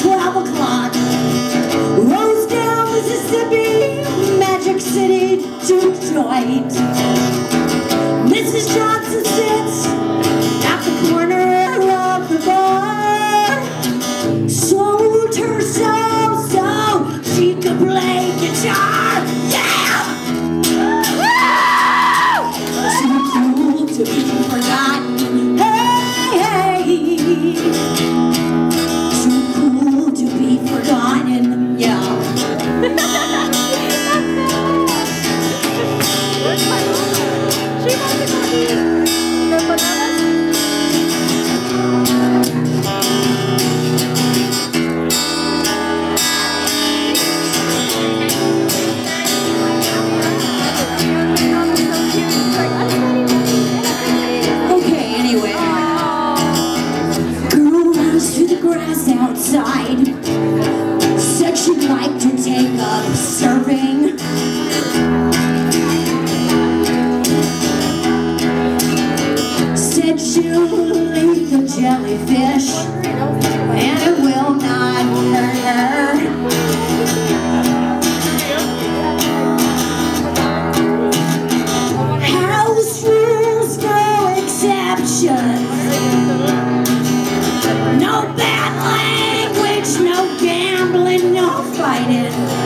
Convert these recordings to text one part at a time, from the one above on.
12 o'clock. Rosedale, Mississippi, Magic City, Detroit. Mrs. Johnson said, flesh, and it will not hurt. House rules no exceptions. No bad language, no gambling, no fighting.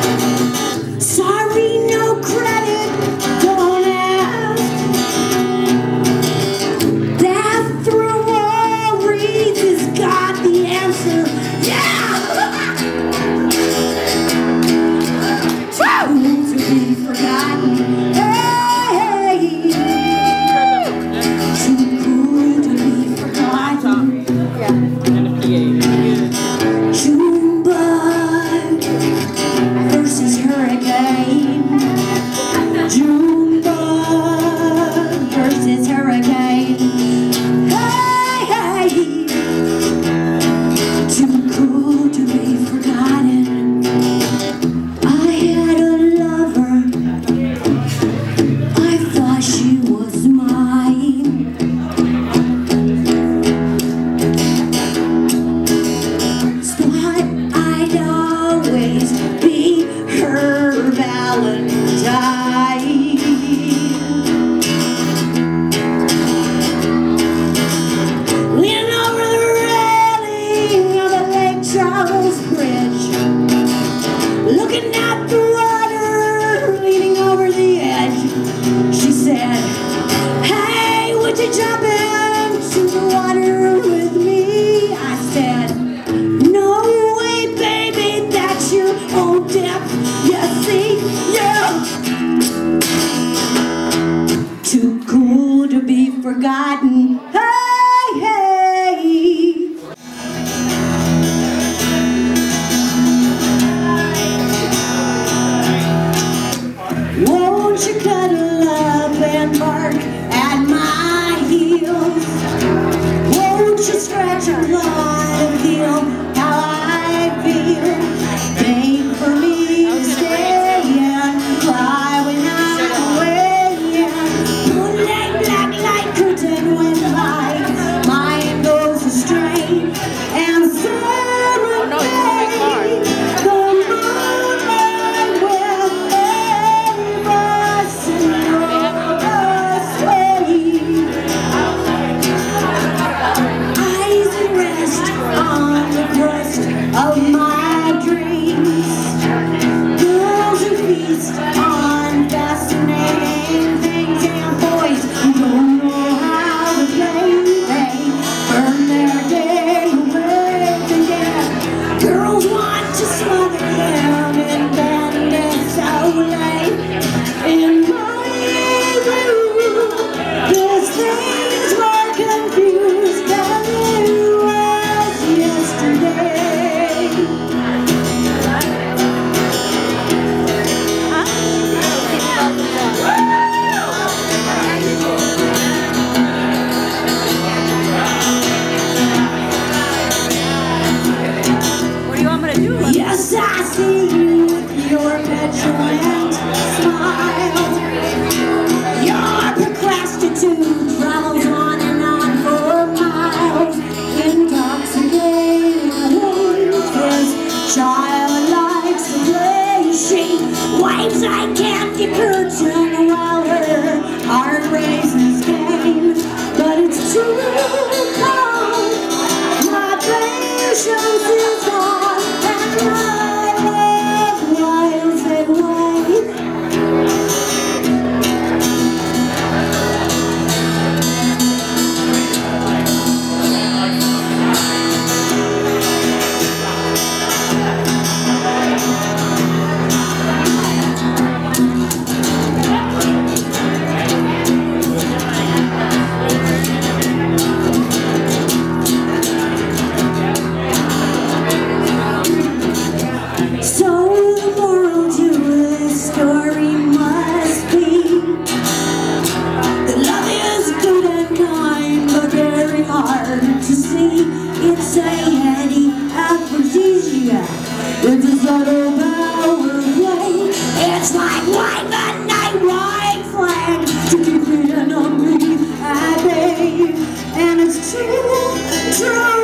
to be forgotten. Too cool to be forgotten. Yeah. treasure. Try